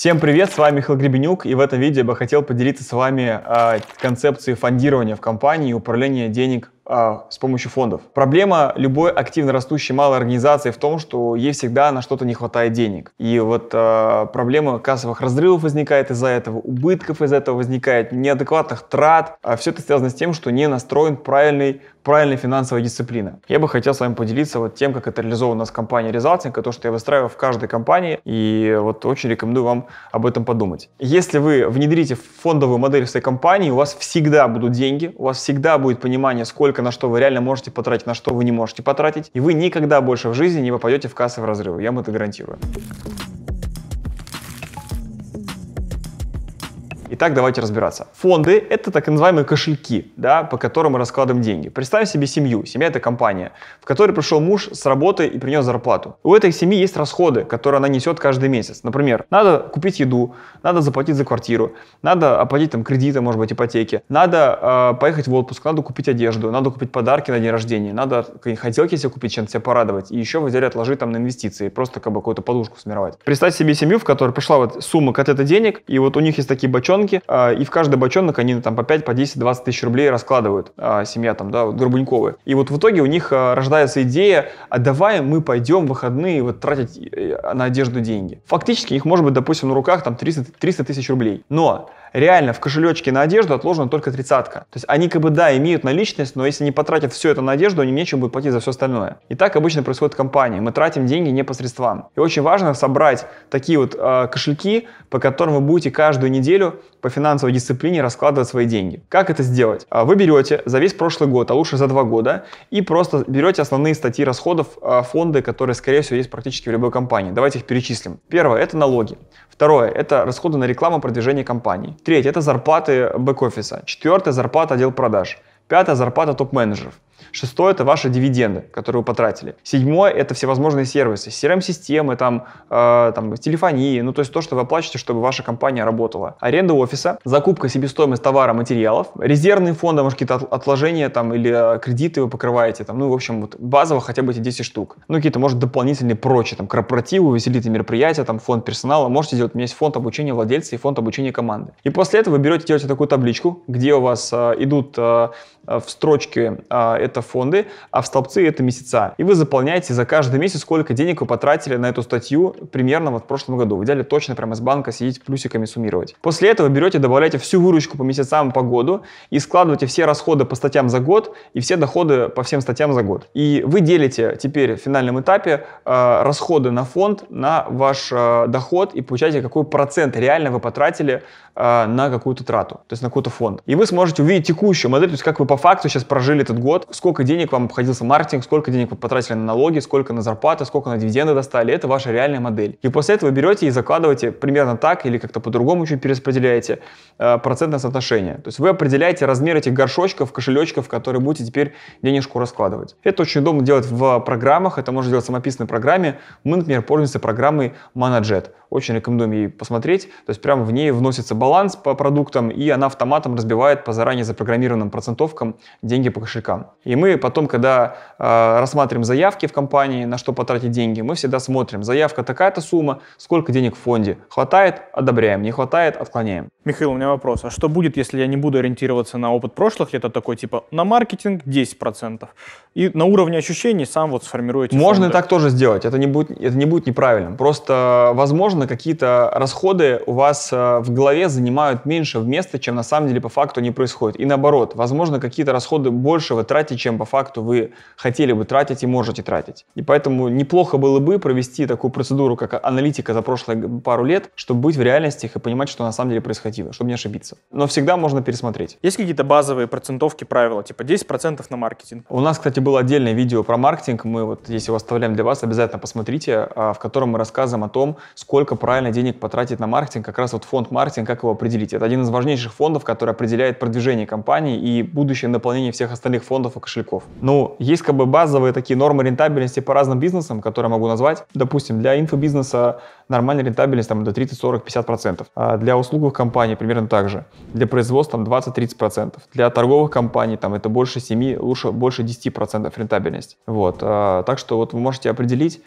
Всем привет, с вами Михаил Гребенюк, и в этом видео я бы хотел поделиться с вами э, концепцией фондирования в компании и управления денег а, с помощью фондов. Проблема любой активно растущей малой организации в том, что ей всегда на что-то не хватает денег. И вот э, проблема кассовых разрывов возникает из-за этого, убытков из-за этого возникает, неадекватных трат. А все это связано с тем, что не настроен правильный правильная финансовая дисциплина. Я бы хотел с вами поделиться вот тем, как это реализовано у нас в компании Resulting, то, что я выстраиваю в каждой компании, и вот очень рекомендую вам об этом подумать. Если вы внедрите фондовую модель в своей компании, у вас всегда будут деньги, у вас всегда будет понимание, сколько на что вы реально можете потратить, на что вы не можете потратить, и вы никогда больше в жизни не попадете в кассовый разрыв. Я вам это гарантирую. Итак, давайте разбираться. Фонды – это так называемые кошельки, да, по которым мы раскладываем деньги. Представим себе семью. Семья – это компания, в которой пришел муж с работы и принес зарплату. У этой семьи есть расходы, которые она несет каждый месяц. Например, надо купить еду, надо заплатить за квартиру, надо оплатить там кредиты, может быть, ипотеки, надо э, поехать в отпуск, надо купить одежду, надо купить подарки на день рождения, надо хотелки себе купить, чем-то себя порадовать. И еще в идеале отложить там на инвестиции, просто как бы какую-то подушку смировать. Представьте себе семью, в которой пришла вот сумма этой денег, и вот у них есть такие бочонки, бочонки, а, и в каждый бочонок они там по 5, по 10, 20 тысяч рублей раскладывают, а, семья там, да, вот Горбуньковы. И вот в итоге у них а, рождается идея, а давай мы пойдем в выходные вот тратить э, на одежду деньги. Фактически их может быть, допустим, на руках там 300, 300 тысяч рублей. Но реально в кошелечке на одежду отложена только тридцатка. То есть они как бы, да, имеют наличность, но если не потратят все это на одежду, они нечем будут платить за все остальное. И так обычно происходит в компании. Мы тратим деньги не по средствам. И очень важно собрать такие вот э, кошельки, по которым вы будете каждую неделю по финансовой дисциплине раскладывать свои деньги. Как это сделать? А, вы берете за весь прошлый год, а лучше за два года, и просто берете основные статьи расходов а, фонды, которые, скорее всего, есть практически в любой компании. Давайте их перечислим. Первое – это налоги. Второе – это расходы на рекламу продвижение компании. Третье – это зарплаты бэк-офиса. Четвертое – зарплата отдел продаж. Пятое – зарплата топ-менеджеров. Шестое – это ваши дивиденды, которые вы потратили. Седьмое – это всевозможные сервисы, CRM-системы, там, э, там, телефонии, ну то есть то, что вы оплачиваете, чтобы ваша компания работала. Аренда офиса, закупка себестоимость товара, материалов, резервные фонды, может какие-то отложения там или э, кредиты вы покрываете, там, ну в общем вот базово хотя бы эти 10 штук. Ну какие-то может дополнительные прочие, там корпоративы, веселительные мероприятия, там фонд персонала, можете сделать, у меня есть фонд обучения владельца и фонд обучения команды. И после этого вы берете, делаете такую табличку, где у вас э, идут э, в строчке э, это фонды, а в столбцы это месяца. И вы заполняете за каждый месяц, сколько денег вы потратили на эту статью примерно вот в прошлом году. В идеале точно прямо из банка сидеть плюсиками суммировать. После этого берете, добавляете всю выручку по месяцам по году и складываете все расходы по статьям за год и все доходы по всем статьям за год. И вы делите теперь в финальном этапе э, расходы на фонд на ваш э, доход и получаете, какой процент реально вы потратили э, на какую-то трату, то есть на какой-то фонд. И вы сможете увидеть текущую модель, то есть как вы по факту сейчас прожили этот год, сколько денег вам обходился маркетинг, сколько денег вы потратили на налоги, сколько на зарплаты, сколько на дивиденды достали. Это ваша реальная модель. И после этого берете и закладываете примерно так или как-то по-другому чуть перераспределяете э, процентное соотношение. То есть вы определяете размер этих горшочков, кошелечков, которые будете теперь денежку раскладывать. Это очень удобно делать в программах, это можно делать в самописной программе. Мы, например, пользуемся программой Monojet. Очень рекомендуем ей посмотреть. То есть прямо в ней вносится баланс по продуктам, и она автоматом разбивает по заранее запрограммированным процентовкам деньги по кошелькам. И мы потом, когда э, рассматриваем заявки в компании, на что потратить деньги, мы всегда смотрим, заявка такая-то сумма, сколько денег в фонде. Хватает – одобряем, не хватает – отклоняем. Михаил, у меня вопрос. А что будет, если я не буду ориентироваться на опыт прошлых лет, а такой типа на маркетинг 10%, и на уровне ощущений сам вот сформирую эти Можно фонды? и так тоже сделать, это не будет, это не будет неправильным. Просто, возможно, какие-то расходы у вас э, в голове занимают меньше места, чем на самом деле по факту не происходит. И наоборот, возможно, какие-то расходы больше вы тратите, чем по факту вы хотели бы тратить и можете тратить. И поэтому неплохо было бы провести такую процедуру, как аналитика за прошлые пару лет, чтобы быть в реальности и понимать, что на самом деле происходило, чтобы не ошибиться. Но всегда можно пересмотреть. Есть какие-то базовые процентовки правила, типа 10% на маркетинг? У нас, кстати, было отдельное видео про маркетинг. Мы вот, если его оставляем для вас, обязательно посмотрите, а, в котором мы рассказываем о том, сколько правильно денег потратить на маркетинг, как раз вот фонд маркетинг, как его определить. Это один из важнейших фондов, который определяет продвижение компании и будущее наполнение всех остальных фондов и кошельков. Ну, есть как бы базовые такие нормы рентабельности по разным бизнесам, которые я могу назвать. Допустим, для инфобизнеса нормальная рентабельность там до 30, 40, 50 процентов. А для услуговых компаний примерно так же. Для производства там 20-30 процентов. Для торговых компаний там это больше 7, лучше больше 10 процентов рентабельность. Вот. А, так что вот вы можете определить,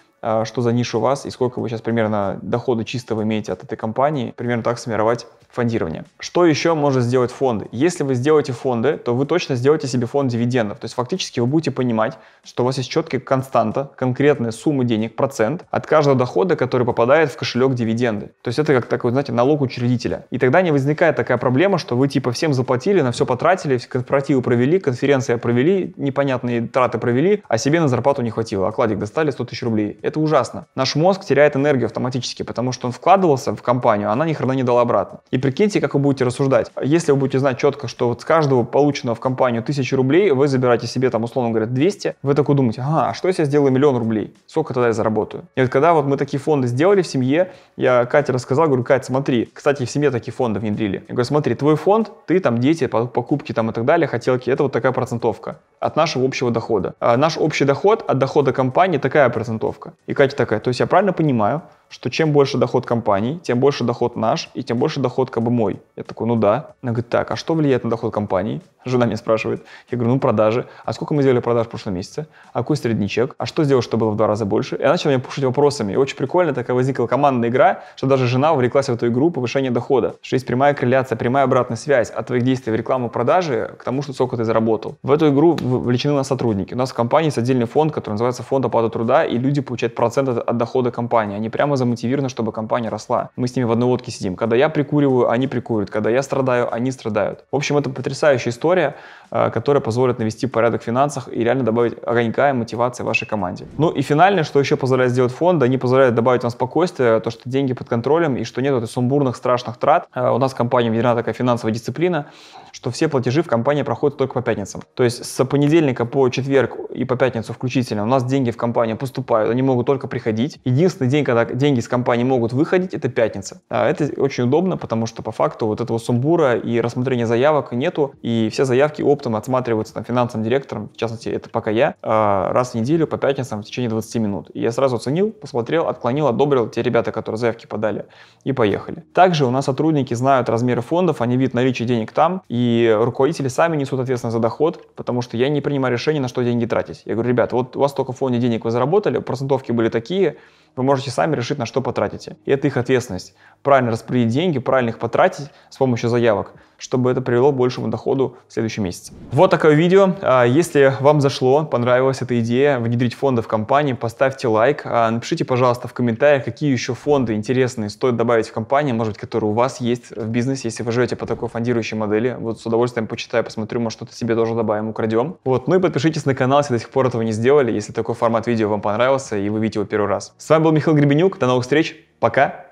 что за ниша у вас и сколько вы сейчас примерно дохода чистого имеете от этой компании, примерно так сформировать фондирование. Что еще может сделать фонды? Если вы сделаете фонды, то вы точно сделаете себе фонд дивидендов. То есть фактически вы будете понимать, что у вас есть четкая константа, конкретная сумма денег, процент от каждого дохода, который попадает в кошелек дивиденды. То есть это как такой, знаете, налог учредителя. И тогда не возникает такая проблема, что вы типа всем заплатили, на все потратили, корпоративы провели, конференции провели, непонятные траты провели, а себе на зарплату не хватило. Окладик достали 100 тысяч рублей. Ужасно. Наш мозг теряет энергию автоматически, потому что он вкладывался в компанию, а она ни хрена не дала обратно. И прикиньте, как вы будете рассуждать. Если вы будете знать четко, что вот с каждого полученного в компанию тысячи рублей вы забираете себе там, условно говоря, 200, вы такой думаете, ага, а что если я сделаю миллион рублей? Сколько тогда я заработаю? И вот когда вот мы такие фонды сделали в семье, я Кате рассказал, говорю, Катя, смотри, кстати, в семье такие фонды внедрили. Я говорю, смотри, твой фонд, ты там дети, покупки там и так далее, хотелки, это вот такая процентовка от нашего общего дохода. А наш общий доход от дохода компании такая процентовка. И Катя такая, то есть я правильно понимаю, что чем больше доход компании, тем больше доход наш, и тем больше доход как бы мой. Я такой, ну да. Она говорит, так, а что влияет на доход компании? Жена меня спрашивает. Я говорю, ну продажи. А сколько мы сделали продаж в прошлом месяце? А какой средний чек? А что сделать, чтобы было в два раза больше? И она начала меня пушить вопросами. И очень прикольно такая возникла командная игра, что даже жена увлеклась в эту игру повышение дохода. Что есть прямая корреляция, прямая обратная связь от твоих действий в рекламу продажи к тому, что сколько ты заработал. В эту игру вовлечены на сотрудники. У нас в компании есть отдельный фонд, который называется фонд оплаты труда, и люди получают процент от, дохода компании. Они прямо замотивированы, чтобы компания росла. Мы с ними в одной лодке сидим. Когда я прикуриваю, они прикуривают. Когда я страдаю, они страдают. В общем, это потрясающая история, э, которая позволит навести порядок в финансах и реально добавить огонька и мотивации вашей команде. Ну и финальное, что еще позволяет сделать фонд, они позволяют добавить вам спокойствие, то, что деньги под контролем и что нет вот сумбурных страшных трат. Э, у нас в компании введена такая финансовая дисциплина, что все платежи в компании проходят только по пятницам. То есть с понедельника по четверг и по пятницу включительно у нас деньги в компанию поступают, они могут только приходить. Единственный день, когда деньги с компании могут выходить, это пятница. А это очень удобно, потому что по факту вот этого сумбура и рассмотрения заявок нету, и все заявки оптом отсматриваются там, финансовым директором, в частности, это пока я, а, раз в неделю по пятницам в течение 20 минут. И я сразу оценил, посмотрел, отклонил, одобрил те ребята, которые заявки подали, и поехали. Также у нас сотрудники знают размеры фондов, они видят наличие денег там, и руководители сами несут ответственность за доход, потому что я не принимаю решение, на что деньги тратить. Я говорю, ребята, вот у вас только в фонде денег вы заработали, процентовки были такие, вы можете сами решить, на что потратите. И это их ответственность. Правильно распределить деньги, правильно их потратить с помощью заявок, чтобы это привело к большему доходу в следующем месяце. Вот такое видео. А, если вам зашло, понравилась эта идея внедрить фонды в компании, поставьте лайк. А, напишите, пожалуйста, в комментариях, какие еще фонды интересные стоит добавить в компании, может быть, которые у вас есть в бизнесе, если вы живете по такой фондирующей модели. Вот с удовольствием почитаю, посмотрю, может, что-то себе тоже добавим, украдем. Вот, ну и подпишитесь на канал, если до сих пор этого не сделали, если такой формат видео вам понравился и вы видите его первый раз. С вами был Михаил Гребенюк. До новых встреч. Пока.